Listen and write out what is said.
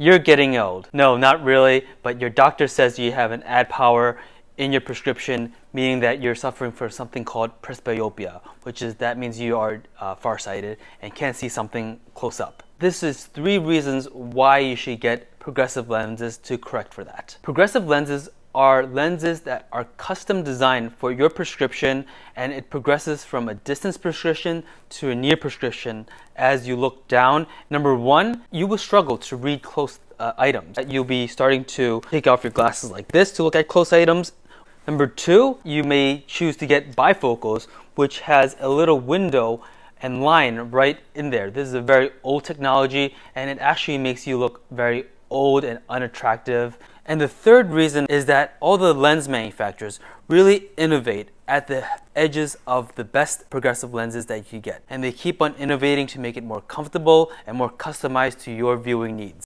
You're getting old. No, not really, but your doctor says you have an add power in your prescription, meaning that you're suffering from something called presbyopia, which is that means you are uh, farsighted and can't see something close up. This is three reasons why you should get progressive lenses to correct for that. Progressive lenses are lenses that are custom designed for your prescription and it progresses from a distance prescription to a near prescription as you look down. Number one, you will struggle to read close uh, items. You'll be starting to take off your glasses like this to look at close items. Number two, you may choose to get bifocals, which has a little window and line right in there. This is a very old technology and it actually makes you look very old and unattractive. And the third reason is that all the lens manufacturers really innovate at the edges of the best progressive lenses that you get. And they keep on innovating to make it more comfortable and more customized to your viewing needs.